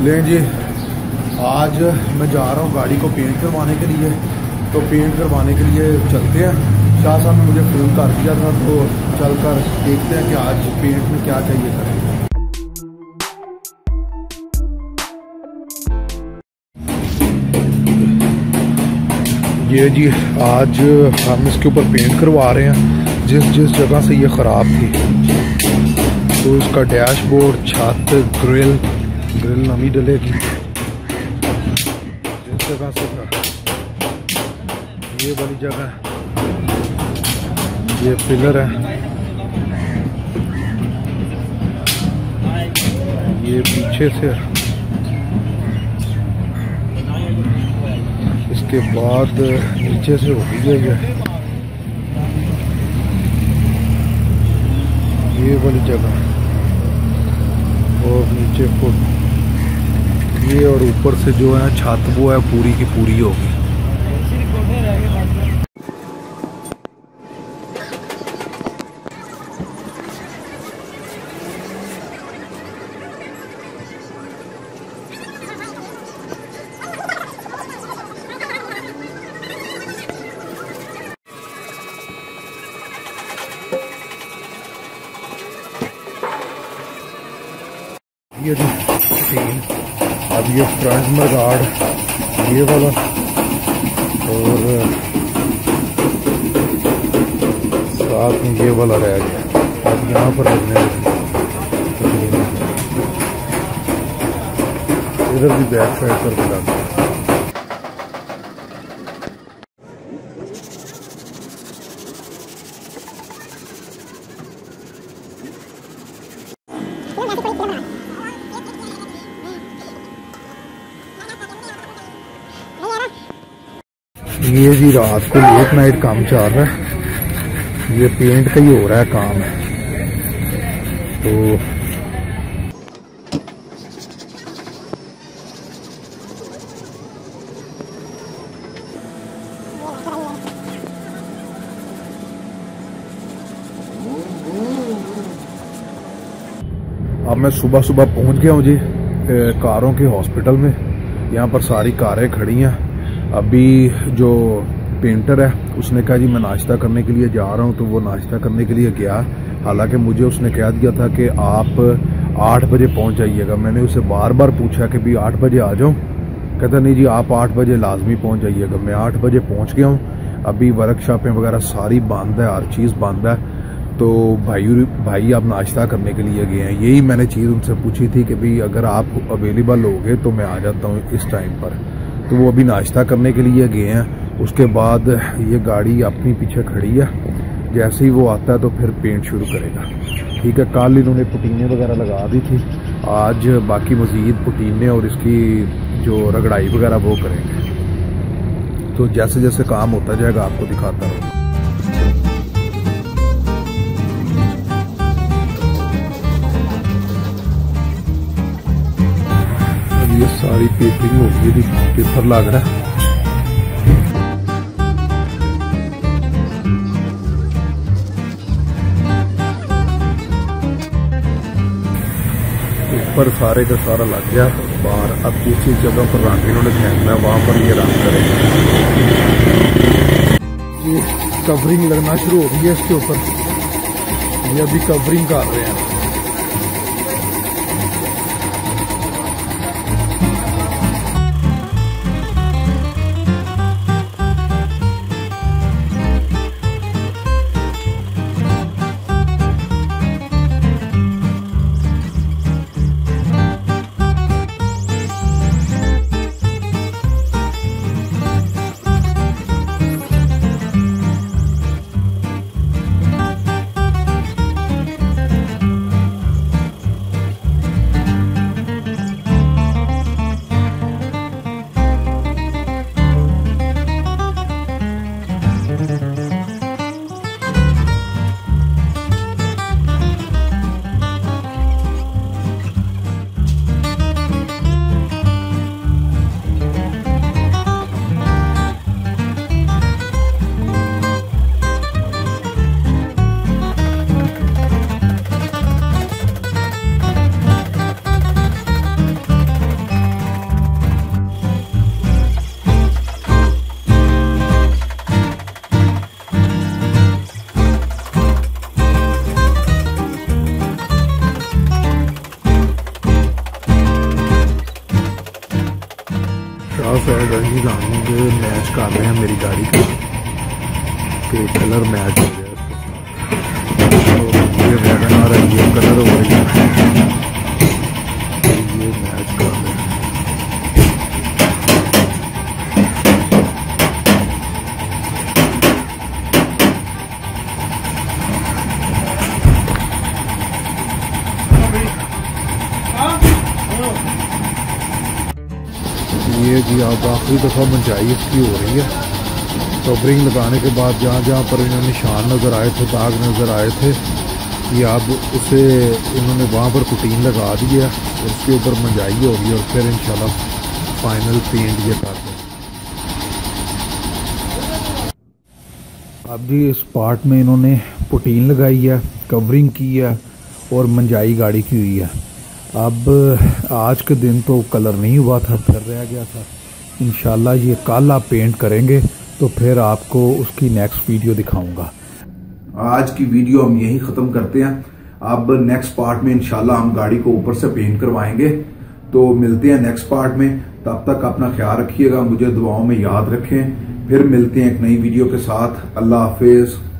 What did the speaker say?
لیں جی۔ آج میں جا رہا ہوں گاڑی کو پینٹ کروانے کے لیے۔ تو پینٹ کروانے کے لیے چلتے ہیں۔ شاہ صاحب نے مجھے فون کر دیا تھا، تو چل کر دیکھتے ہیں کہ آج پینٹ میں کیا چاہیے۔ کریں یہ جی آج ہم اس کے اوپر پینٹ کروا رہے ہیں۔ جس جس جگہ سے یہ خراب تھی۔ تو اس کا ڈیش بورڈ چھت گرل گرل نمی ڈلے گی جس جگہ سے یہ والی جگہ ہے یہ پلر ہے یہ پیچھے سے اس کے بعد نیچے سے ہو گئی ہے یہ یہ والی جگہ اور نیچے فٹ یہ اور اوپر سے جو ہے چھت وہ ہے پوری کی پوری ہوگی۔ یہ اب یہ فرنٹ میں گارڈ یہ والا اور ساتھ میں یہ والا رہ گیا۔ اب یہاں پر لگنے ادھر بھی بیک سائڈ پر بھی لگا یہ جی رات کو لیٹ نائٹ کام چل رہا ہے۔ یہ پینٹ کا ہی ہو رہا ہے کام۔ تو اب میں صبح صبح پہنچ گیا ہوں جی کاروں کے ہاسپٹل میں۔ یہاں پر ساری کاریں کھڑی ہیں۔ ابھی جو پینٹر ہے، اس نے کہا جی میں ناشتہ کرنے کے لیے جا رہا ہوں، تو وہ ناشتہ کرنے کے لیے گیا۔ حالانکہ مجھے اس نے کہہ دیا تھا کہ آپ آٹھ بجے پہنچ جائیے گا۔ میں نے اسے بار بار پوچھا کہ بھی آٹھ بجے آ جاؤں؟ کہتا نہیں جی آپ آٹھ بجے لازمی پہنچ جائیے گا۔ میں آٹھ بجے پہنچ گیا ہوں۔ ابھی ورک شاپیں وغیرہ ساری بند ہے، ہر چیز بند ہے۔ تو بھائی بھائی آپ ناشتہ کرنے کے لیے گئے ہیں۔ یہی میں نے چیز ان سے پوچھی تھی کہ بھی اگر آپ اویلیبل ہو گے تو میں آ جاتا ہوں اس ٹائم پر۔ تو وہ ابھی ناشتہ کرنے کے لیے گئے ہیں۔ اس کے بعد یہ گاڑی اپنی پیچھے کھڑی ہے۔ جیسے ہی وہ آتا ہے تو پھر پینٹ شروع کرے گا۔ ٹھیک ہے، کل انہوں نے پٹینے وغیرہ لگا دی تھی۔ آج باقی مزید پٹینے اور اس کی جو رگڑائی وغیرہ وہ کریں گے۔ تو جیسے جیسے کام ہوتا جائے گا، آپ کو دکھاتا رہوں۔ ساری پیپرنگ ہو گئی پیپر لگ رہا ہے۔ اوپر سارے کا سارا لگ گیا باہر اب کسی جگہ پر رنگ انہوں نے پھینکنا ہے وہاں پر یہ رنگ کرے یہ کورنگ لگنا شروع ہو گئی ہے اس کے اوپر۔ یہ ابھی کورنگ کر رہے ہیں۔ گنجی لانوں کہ میچ کر رہے ہیں میری گاڑی کا کہ کلر میچ ہو گیا یہ ویگن آ رہا ہے یہ کلر ہو رہی ہے یہ میچ کر یہ جی آپ آخری دفعہ منچائی اس کی ہو رہی ہے کورنگ لگانے کے بعد جہاں جہاں پر انہیں نشان نظر آئے تھے داغ نظر آئے تھے یہ اب اسے انہوں نے وہاں پر کٹین لگا دی ہے اس کے اوپر منجائی ہوگی اور پھر انشاءاللہ فائنل پینٹ یہ کر دیں اب جی اس پارٹ میں انہوں نے پٹین لگائی ہے کورنگ کی ہے اور منجائی گاڑی کی ہوئی ہے اب آج کے دن تو کلر نہیں ہوا تھا، پھر رہ گیا تھا۔ انشاءاللہ یہ کل آپ پینٹ کریں گے تو پھر آپ کو اس کی نیکسٹ ویڈیو دکھاؤں گا۔ آج کی ویڈیو ہم یہی ختم کرتے ہیں۔ اب نیکسٹ پارٹ میں انشاءاللہ ہم گاڑی کو اوپر سے پینٹ کروائیں گے۔ تو ملتے ہیں نیکسٹ پارٹ میں۔ تب تک اپنا خیال رکھیے گا، مجھے دعاؤں میں یاد رکھیں۔ پھر ملتے ہیں ایک نئی ویڈیو کے ساتھ۔ اللہ حافظ۔